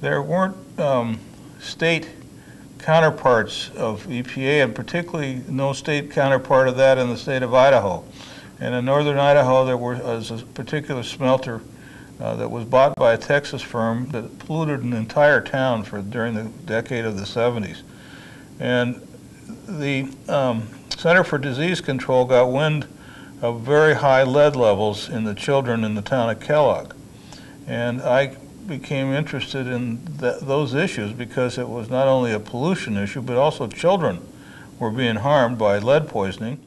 there weren't um, state counterparts of EPA, and particularly no state counterpart of that in the state of Idaho. And in northern Idaho, there was a particular smelter uh, that was bought by a Texas firm that polluted an entire town for, during the decade of the 70s. And the um, Center for Disease Control got wind of very high lead levels in the children in the town of Kellogg. And I became interested in th- those issues because it was not only a pollution issue, but also children were being harmed by lead poisoning.